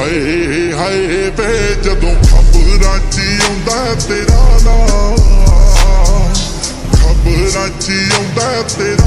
ਹਾਏ ਹਾਏ ਵੇ ਜਦੋਂ ਖਬਰਾਂ 'ਚ ਆਉਂਦਾ ਤੇਰਾ ਨਾਮ ਖਬਰਾਂ 'ਚ ਆਉਂਦਾ ਤੇਰਾ